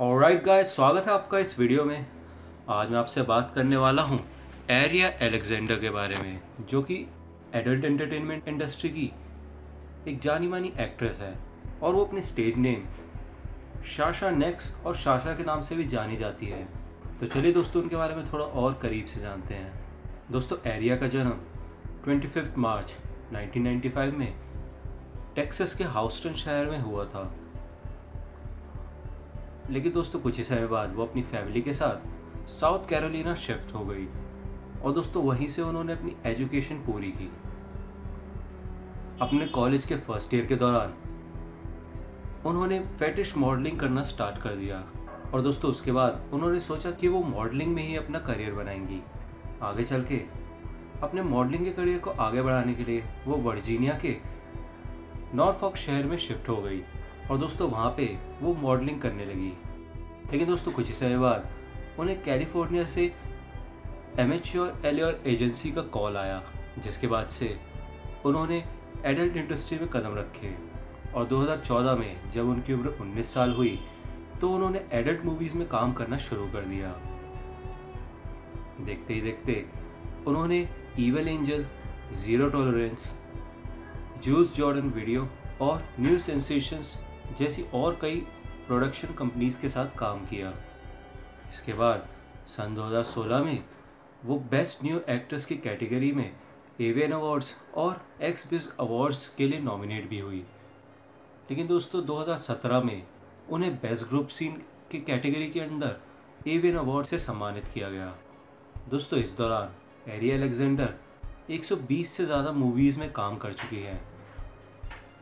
Alright guys स्वागत है आपका इस वीडियो में। आज मैं आपसे बात करने वाला हूँ एरिया एलेक्जेंडर के बारे में, जो कि एडल्ट एंटरटेनमेंट इंडस्ट्री की एक जानी मानी एक्ट्रेस है और वो अपने स्टेज नेम शाशा नेक्स और शाशा के नाम से भी जानी जाती है। तो चलिए दोस्तों, उनके बारे में थोड़ा और करीब से जानते हैं। दोस्तों एरिया का जन्म 25 मार्च 1995 में टेक्सास के हाउस्टन शहर में हुआ था। लेकिन दोस्तों, कुछ ही समय बाद वो अपनी फैमिली के साथ साउथ कैरोलिना शिफ्ट हो गई और दोस्तों, वहीं से उन्होंने अपनी एजुकेशन पूरी की। अपने कॉलेज के फ़र्स्ट ईयर के दौरान उन्होंने फेटिश मॉडलिंग करना स्टार्ट कर दिया और दोस्तों, उसके बाद उन्होंने सोचा कि वो मॉडलिंग में ही अपना करियर बनाएँगी। आगे चल के अपने मॉडलिंग के करियर को आगे बढ़ाने के लिए वो वर्जीनिया के नॉर्फॉक शहर में शिफ्ट हो गई। और दोस्तों वहाँ पे वो मॉडलिंग करने लगी। लेकिन दोस्तों कुछ ही समय बाद उन्हें कैलिफ़ोर्निया से एमेच्योर एलियर एजेंसी का कॉल आया, जिसके बाद से उन्होंने एडल्ट इंडस्ट्री में कदम रखे। और 2014 में जब उनकी उम्र 19 साल हुई तो उन्होंने एडल्ट मूवीज़ में काम करना शुरू कर दिया। देखते ही देखते उन्होंने evil angel zero tolerance juice Jordan video और न्यू सेंसेशंस जैसी और कई प्रोडक्शन कंपनीज़ के साथ काम किया। इसके बाद सन 2016 में वो बेस्ट न्यू एक्ट्रेस की कैटेगरी में एवियन अवार्ड्स और एक्स बिस अवार्ड्स के लिए नॉमिनेट भी हुई। लेकिन दोस्तों 2017 में उन्हें बेस्ट ग्रुप सीन की कैटेगरी के अंदर एवियन अवार्ड से सम्मानित किया गया। दोस्तों, इस दौरान एरिया अलेक्जेंडर 120 से ज़्यादा मूवीज़ में काम कर चुकी हैं।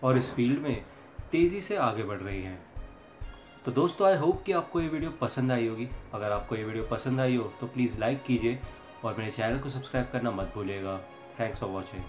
और इस फ़ील्ड में तेज़ी से आगे बढ़ रही हैं। तो दोस्तों आई होप कि आपको ये वीडियो पसंद आई होगी। अगर आपको ये वीडियो पसंद आई हो तो प्लीज़ लाइक कीजिए और मेरे चैनल को सब्सक्राइब करना मत भूलिएगा। Thanks for watching